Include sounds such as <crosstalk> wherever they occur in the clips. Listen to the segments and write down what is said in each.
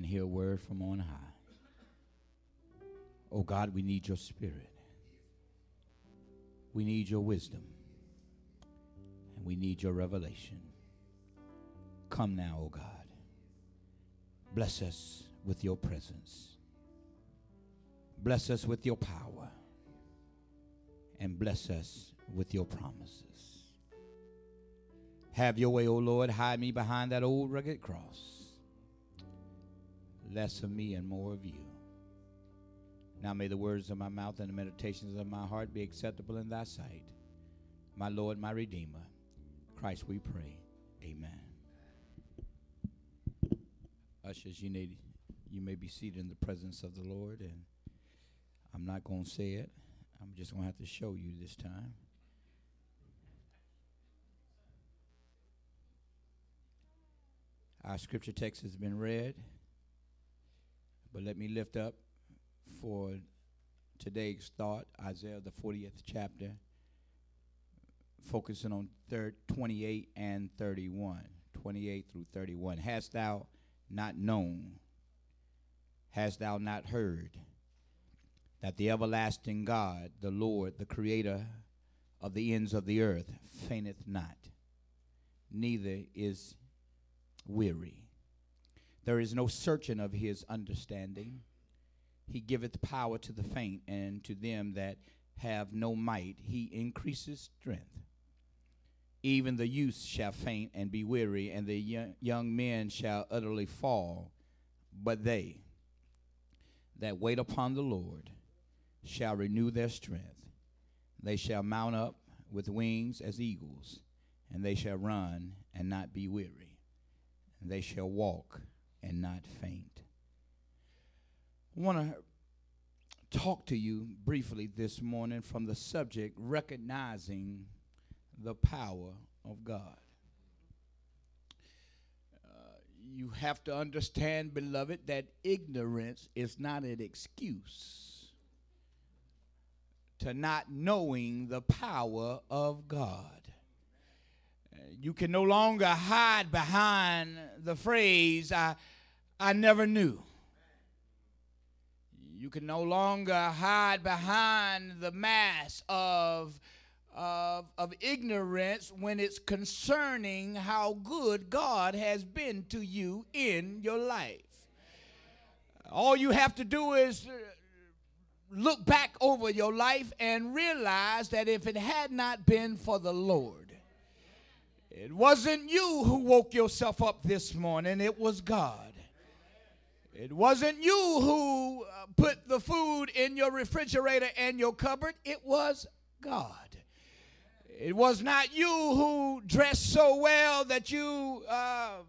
and hear a word from on high. Oh God, we need your spirit. We need your wisdom. And we need your revelation. Come now, oh God. Bless us with your presence. Bless us with your power. And bless us with your promises. Have your way, O Lord. Hide me behind that old rugged cross. Less of me and more of you. Now may the words of my mouth and the meditations of my heart be acceptable in thy sight. My Lord, my Redeemer. Christ we pray. Amen. Ushers, you need you may be seated in the presence of the Lord, and I'm not going to say it. I'm just going to have to show you this time. Our scripture text has been read, but let me lift up for today's thought Isaiah, the 40th chapter, focusing on third, 28 and 31. 28 through 31. Hast thou not known? Hast thou not heard that the everlasting God, the Lord, the creator of the ends of the earth, fainteth not, neither is weary. There is no searching of his understanding. He giveth power to the faint, and to them that have no might, he increases strength. Even the youth shall faint and be weary, and the young men shall utterly fall. But they that wait upon the Lord shall renew their strength. They shall mount up with wings as eagles, and they shall run and not be weary and they shall walk and not faint. I want to talk to you briefly this morning from the subject recognizing the power of God. Uh, you have to understand, beloved, that ignorance is not an excuse to not knowing the power of God you can no longer hide behind the phrase, I, I never knew. You can no longer hide behind the mask of, of, of ignorance when it's concerning how good God has been to you in your life. All you have to do is uh, look back over your life and realize that if it had not been for the Lord, it wasn't you who woke yourself up this morning, it was God. It wasn't you who uh, put the food in your refrigerator and your cupboard, it was God. It was not you who dressed so well that you uh,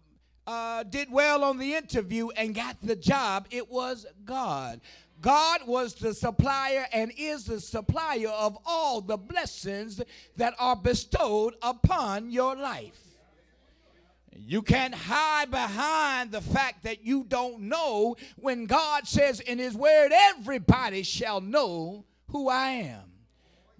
uh, did well on the interview and got the job, it was God. God was the supplier and is the supplier of all the blessings that are bestowed upon your life. You can't hide behind the fact that you don't know when God says in His Word, everybody shall know who I am.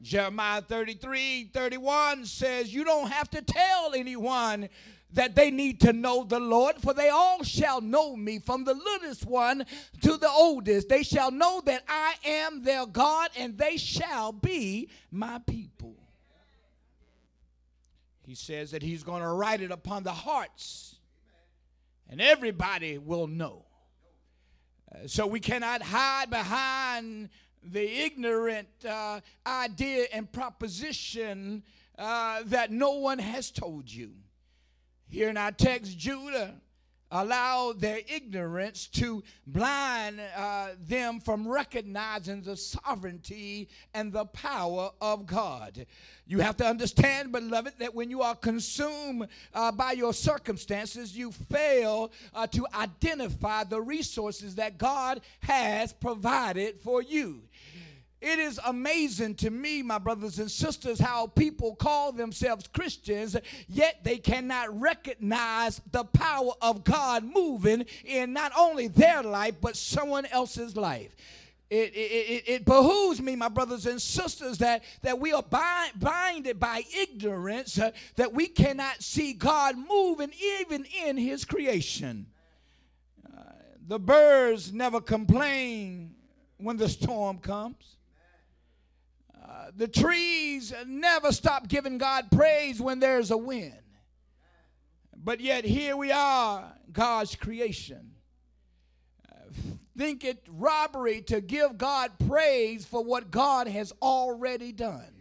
Jeremiah 33 31 says, You don't have to tell anyone that they need to know the Lord, for they all shall know me, from the littlest one to the oldest. They shall know that I am their God, and they shall be my people. He says that he's going to write it upon the hearts, and everybody will know. Uh, so we cannot hide behind the ignorant uh, idea and proposition uh, that no one has told you. Here in our text, Judah allowed their ignorance to blind uh, them from recognizing the sovereignty and the power of God. You have to understand, beloved, that when you are consumed uh, by your circumstances, you fail uh, to identify the resources that God has provided for you. It is amazing to me, my brothers and sisters, how people call themselves Christians, yet they cannot recognize the power of God moving in not only their life, but someone else's life. It, it, it, behooves me, my brothers and sisters, that, that we are bind, binded by ignorance, uh, that we cannot see God moving even in His creation. Uh, the birds never complain when the storm comes. The trees never stop giving God praise when there's a wind. But yet, here we are, God's creation. Think it robbery to give God praise for what God has already done.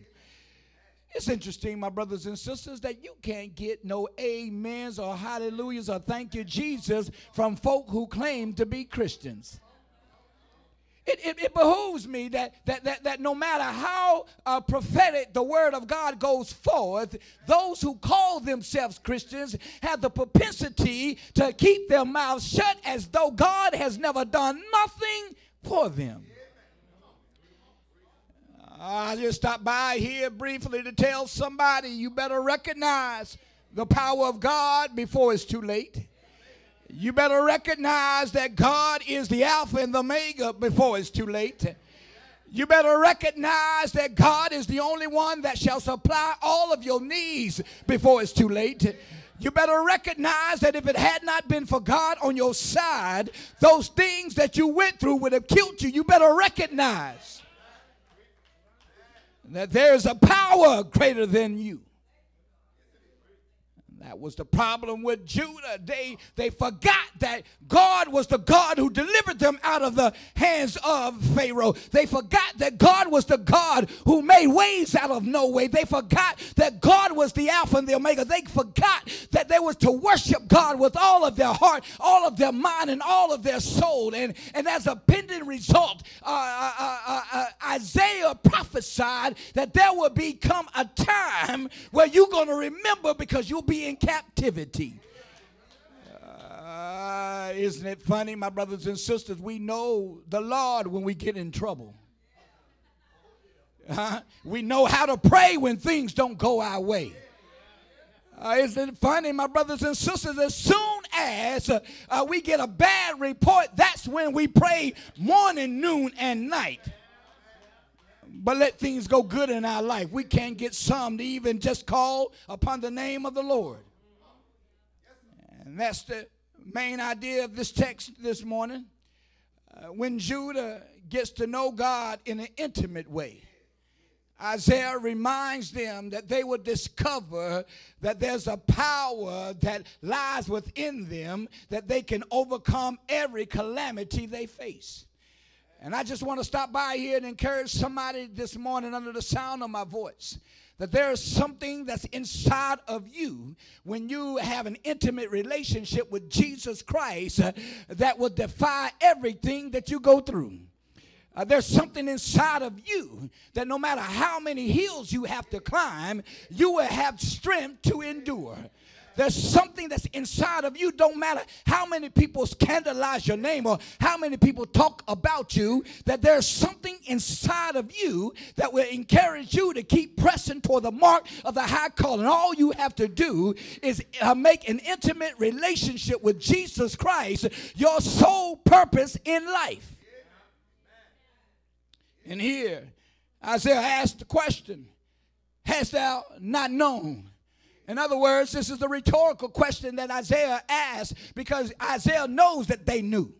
It's interesting, my brothers and sisters, that you can't get no amens or hallelujahs or thank you, Jesus, from folk who claim to be Christians. It, it, it, behooves me that, that, that, that no matter how uh, prophetic the word of God goes forth, those who call themselves Christians have the propensity to keep their mouths shut as though God has never done nothing for them. I just stopped by here briefly to tell somebody you better recognize the power of God before it's too late. You better recognize that God is the Alpha and the Omega before it's too late. You better recognize that God is the only one that shall supply all of your needs before it's too late. You better recognize that if it had not been for God on your side, those things that you went through would have killed you. You better recognize that there's a power greater than you. That was the problem with Judah. They, they forgot that God was the God who delivered them out of the hands of Pharaoh. They forgot that God was the God who made ways out of no way. They forgot that God was the Alpha and the Omega. They forgot that they was to worship God with all of their heart, all of their mind, and all of their soul. And, and as a pending result, uh, uh, uh, uh, uh Isaiah prophesied that there will become a time where you're going to remember because you'll be in captivity. Uh, isn't it funny, my brothers and sisters? We know the Lord when we get in trouble. We know how to pray when things don't go our way. Uh, isn't it funny, my brothers and sisters? As soon as uh, uh, we get a bad report, that's when we pray morning, noon, and night but let things go good in our life. We can't get some to even just call upon the name of the Lord. And that's the main idea of this text this morning. Uh, when Judah gets to know God in an intimate way, Isaiah reminds them that they will discover that there's a power that lies within them that they can overcome every calamity they face. And I just want to stop by here and encourage somebody this morning under the sound of my voice that there is something that's inside of you when you have an intimate relationship with Jesus Christ uh, that will defy everything that you go through. Uh, there's something inside of you that no matter how many hills you have to climb, you will have strength to endure. There's something that's inside of you. Don't matter how many people scandalize your name or how many people talk about you, that there's something inside of you that will encourage you to keep pressing toward the mark of the high calling. All you have to do is uh, make an intimate relationship with Jesus Christ your sole purpose in life. And here, Isaiah asked the question Hast thou not known? In other words, this is the rhetorical question that Isaiah asked because Isaiah knows that they knew.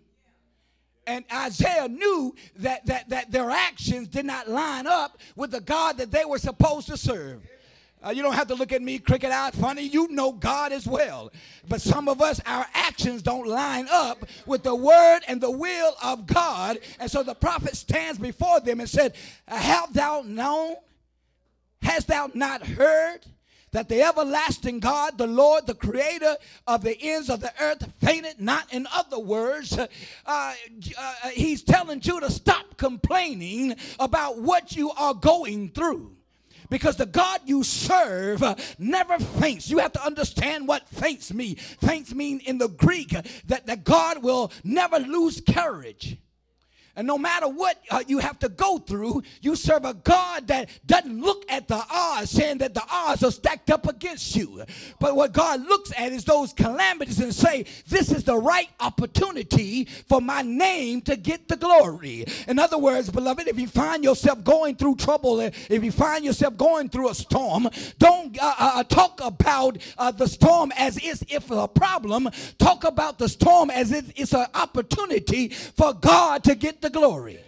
And Isaiah knew that, that, that their actions did not line up with the God that they were supposed to serve. Uh, you don't have to look at me cricket out funny. You know God as well. But some of us, our actions don't line up with the word and the will of God. And so the prophet stands before them and said, Have thou known? Hast thou not heard? That the everlasting God, the Lord, the creator of the ends of the earth, fainted not. In other words, uh, uh, he's telling Judah, stop complaining about what you are going through because the God you serve uh, never faints. You have to understand what faints mean. Faints mean in the Greek that, that God will never lose courage. And no matter what uh, you have to go through, you serve a God that doesn't look at the odds, saying that the odds are stacked up against you. But what God looks at is those calamities and say, this is the right opportunity for my name to get the glory. In other words, beloved, if you find yourself going through trouble, if you find yourself going through a storm, don't uh, uh, uh talk about uh, the storm as if it's a problem. Talk about the storm as if it's an opportunity for God to get the glory.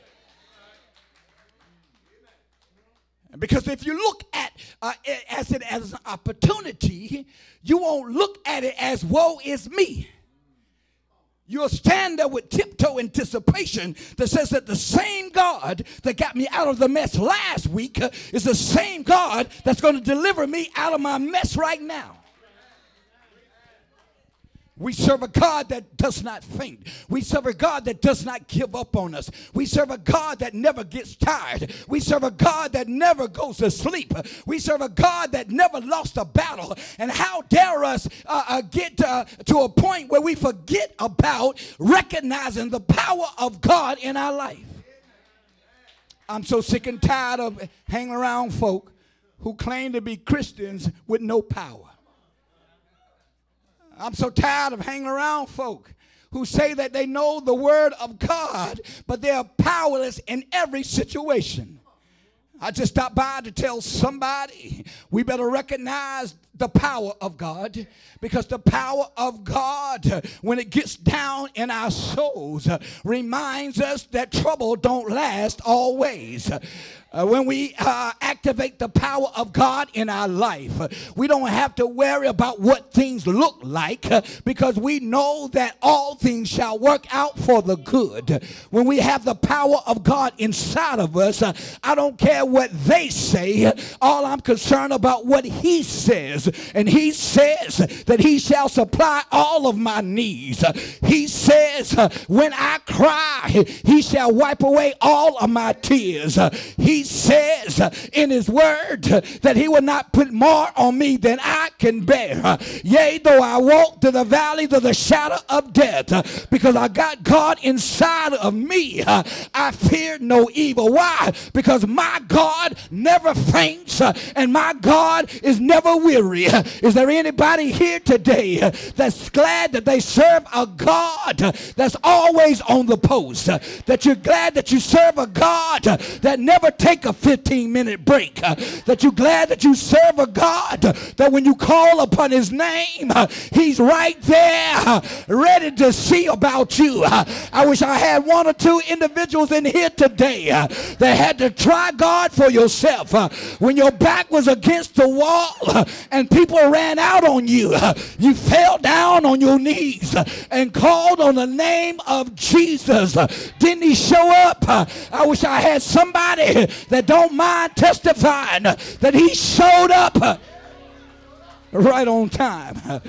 Because if you look at uh, as it as an opportunity, you won't look at it as woe is me. You'll stand there with tiptoe anticipation that says that the same God that got me out of the mess last week is the same God that's going to deliver me out of my mess right now. We serve a God that does not faint. We serve a God that does not give up on us. We serve a God that never gets tired. We serve a God that never goes to sleep. We serve a God that never lost a battle. And how dare us uh, uh, get uh, to a point where we forget about recognizing the power of God in our life? I'm so sick and tired of hanging around folk who claim to be Christians with no power. I'm so tired of hanging around folk who say that they know the word of God, but they are powerless in every situation. I just stopped by to tell somebody we better recognize the power of God because the power of God, when it gets down in our souls, reminds us that trouble don't last always. Uh, when we uh, activate the power of God in our life, we don't have to worry about what things look like because we know that all things shall work out for the good. When we have the power of God inside of us, I don't care what they say. All I'm concerned about what He says, and He says that He shall supply all of my needs. He says, when I cry, He shall wipe away all of my tears. He says in his word that he will not put more on me than I can bear. Yea, though I walk through the valley of the shadow of death, because I got God inside of me, I fear no evil. Why? Because my God never faints and my God is never weary. Is there anybody here today that's glad that they serve a God that's always on the post? That you're glad that you serve a God that never take a 15 minute break. That you're glad that you serve a God that when you call upon his name, he's right there ready to see about you. I wish I had one or two individuals in here today that had to try God for yourself. When your back was against the wall and people ran out on you, you fell down on your knees and called on the name of Jesus. Didn't he show up? I wish I had somebody that don't mind testifying that he showed up right on time.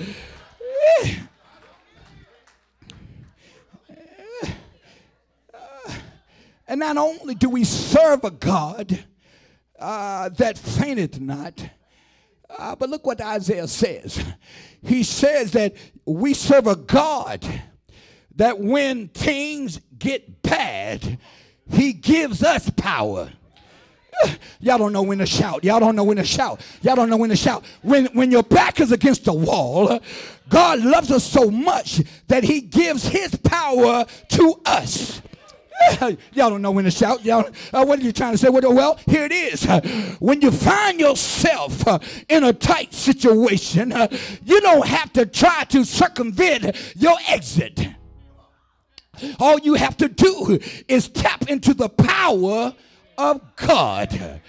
And not only do we serve a God uh, that fainteth not, uh, but look what Isaiah says. He says that we serve a God that when things get bad, he gives us power. <sighs> Y'all don't know when to shout. Y'all don't know when to shout. Y'all don't know when to shout. When, when your back is against the wall, God loves us so much that he gives his power to us. <sighs> Y'all don't know when to shout. Y'all, uh, what are you trying to say? Well, here it is. When you find yourself uh, in a tight situation, uh, you don't have to try to circumvent your exit. All you have to do is tap into the power of God.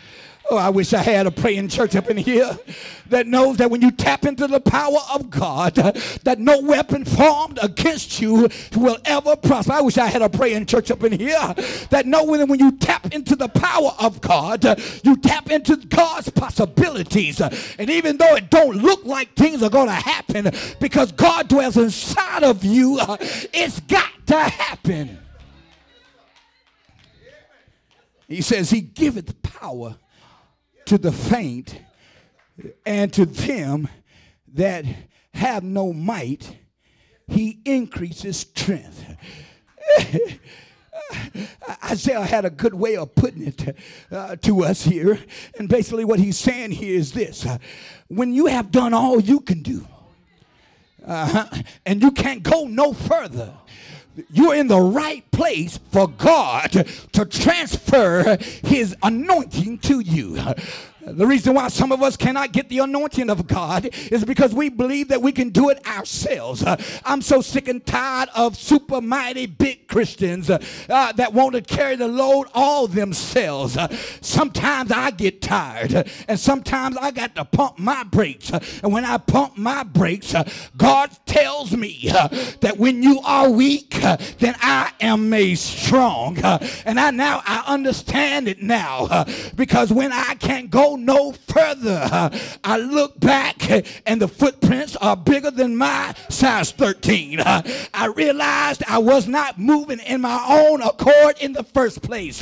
Oh, I wish I had a praying church up in here that knows that when you tap into the power of God, that no weapon formed against you will ever prosper. I wish I had a praying church up in here that know when you tap into the power of God, you tap into God's possibilities. And even though it don't look like things are going to happen because God dwells inside of you, it's got to happen. He says, He giveth power to the faint and to them that have no might. He increases strength. <laughs> Isaiah had a good way of putting it uh, to us here. And basically, what he's saying here is this when you have done all you can do, uh, and you can't go no further, you're in the right place for God to transfer his anointing to you. The reason why some of us cannot get the anointing of God is because we believe that we can do it ourselves. Uh, I'm so sick and tired of super mighty big Christians uh, uh, that want to carry the load all themselves. Uh, sometimes I get tired uh, and sometimes I got to pump my brakes. Uh, and when I pump my brakes, God tells me that when you are weak, then I am made strong. and I now I understand it now because when I can't go no further. I look back and the footprints are bigger than my size 13. I realized I was not moving in my own accord in the first place.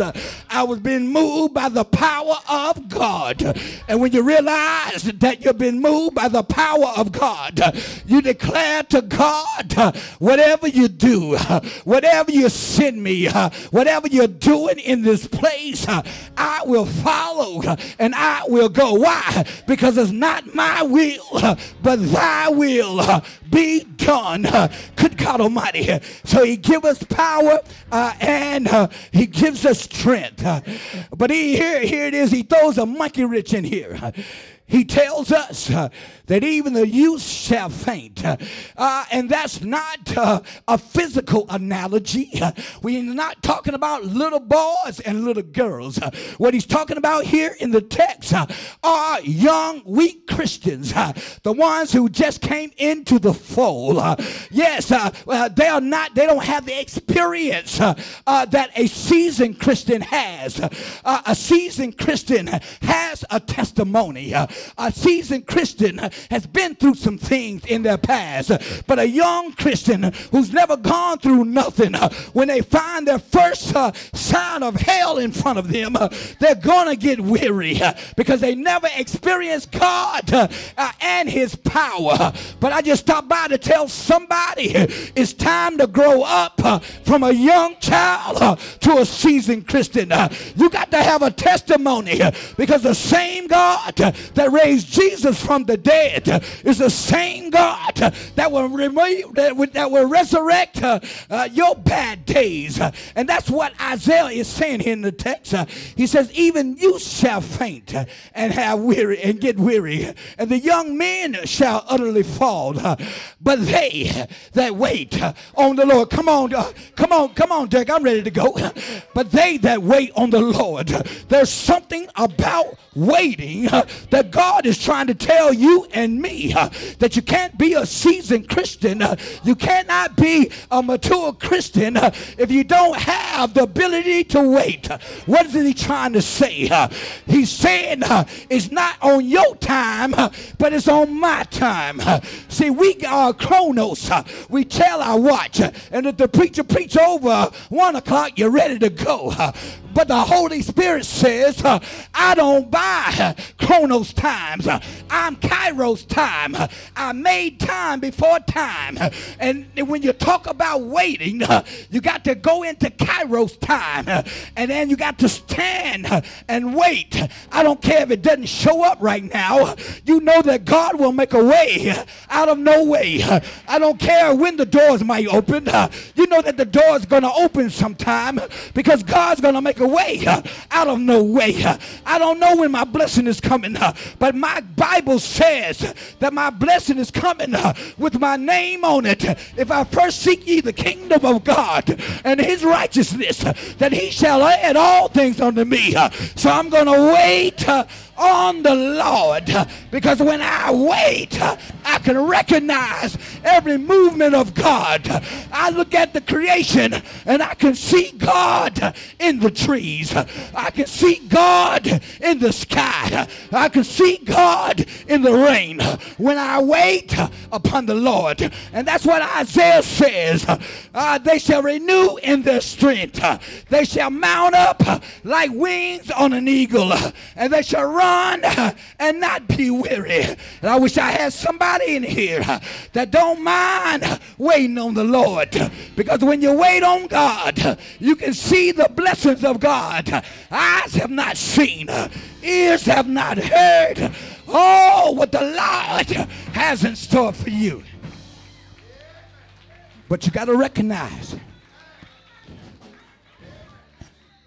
I was being moved by the power of God. And when you realize that you've been moved by the power of God, you declare to God, whatever you do, whatever you send me, whatever you're doing in this place, I will follow and I will go. Why? Because it's not my will, but thy will be done. Good God Almighty. So he gives us power uh, and uh, he gives us strength. but he, here, here it is. He throws a monkey wrench in here. He tells us uh, that even the youth shall faint. Uh, and that's not uh, a physical analogy. we're not talking about little boys and little girls. what he's talking about here in the text are young, weak Christians, the ones who just came into the fold. yes, they are not, they don't have the experience uh, that a seasoned Christian has. Uh, a seasoned Christian has a testimony. A seasoned Christian has been through some things in their past. But a young Christian who's never gone through nothing, when they find their first uh, sign of hell in front of them, they're going to get weary because they never experienced God uh, and His power. But I just stopped by to tell somebody it's time to grow up uh, from a young child to a seasoned Christian. you got to have a testimony because the same God that raised Jesus from the dead is the same God that will remove, that will, that will resurrect uh, uh, your bad days. And that's what Isaiah is saying here in the text. Uh, he says, Even you shall faint and have weary and get weary, and the young men shall utterly fall. But they that wait on the Lord, come on, uh, come on, come on, Dick, I'm ready to go. But they that wait on the Lord, there's something about waiting that God is trying to tell you and me uh, that you can't be a seasoned Christian. Uh, you cannot be a mature Christian uh, if you don't have the ability to wait. What is he trying to say? Uh, he's saying uh, it's not on your time, uh, but it's on my time. See, we are chronos. we tell our watch, and if the preacher preach over one o'clock, you're ready to go. But the Holy Spirit says, uh, I don't buy Chronos times. I'm Kairos time. I made time before time. And when you talk about waiting, you got to go into Kairos time. And then you got to stand and wait. I don't care if it doesn't show up right now. You know that God will make a way out of no way. I don't care when the doors might open. You know that the door is going to open sometime because God's going to make a way uh, out of no way. Uh, I don't know when my blessing is coming, uh, but my Bible says that my blessing is coming with my name on it. If I first seek ye the kingdom of God and his righteousness, that he shall add all things unto me. So I'm going to wait on the Lord because when I wait, can recognize every movement of God. I look at the creation and I can see God in the trees. I can see God in the sky. I can see God in the rain when I wait upon the Lord. And that's what Isaiah says. Uh, they shall renew in their strength. They shall mount up like wings on an eagle. And they shall run run and not be weary. And I wish I had somebody in here that don't mind waiting on the Lord. Because when you wait on God, you can see the blessings of God. Eyes have not seen, ears have not heard. Oh, what the Lord has in store for you. But you got to recognize.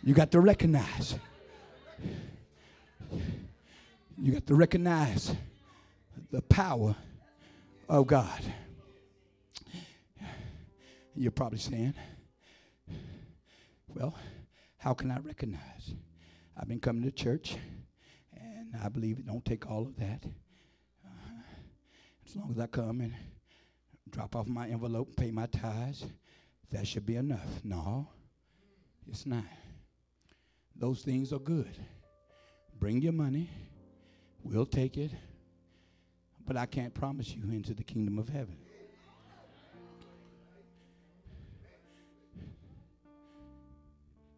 You got to recognize. You got to recognize the power of God. You're probably saying, well, how can I recognize? I've been coming to church, and I believe it don't take all of that. Uh, as long as I come and drop off my envelope, pay my tithes, that should be enough. No, it's not. Those things are good. Bring your money, we'll take it, but I can't promise you into the kingdom of heaven.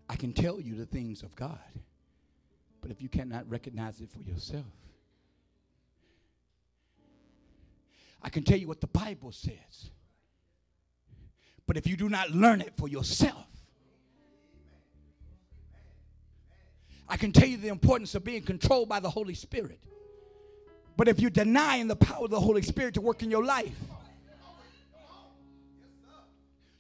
I can tell you the things of God, but if you cannot recognize it for yourself, I can tell you what the Bible says, but if you do not learn it for yourself, I can tell you the importance of being controlled by the Holy Spirit. But if you're denying the power of the Holy Spirit to work in your life,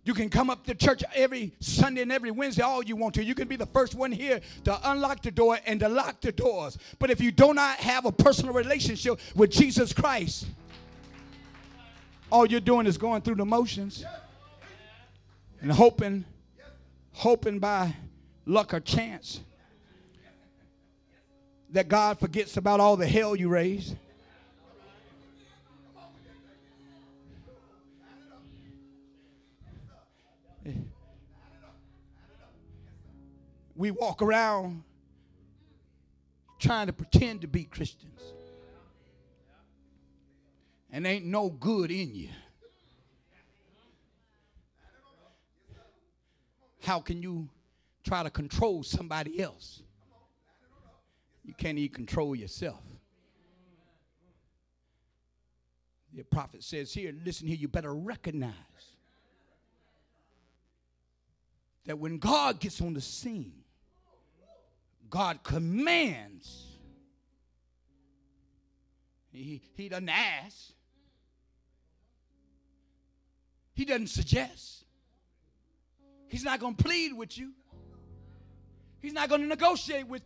you can come up to church every Sunday and every Wednesday all you want to. You can be the first one here to unlock the door and to lock the doors. But if you do not have a personal relationship with Jesus Christ, all you're doing is going through the motions and hoping, hoping by luck or chance that God forgets about all the hell you raised. We walk around trying to pretend to be Christians. And ain't no good in you. How can you try to control somebody else? You can't even control yourself. The prophet says here, listen here, you better recognize that when God gets on the scene, God commands. He, he doesn't ask. He doesn't suggest. He's not going to plead with you. He's not going to negotiate with